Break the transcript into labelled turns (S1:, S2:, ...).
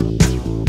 S1: you.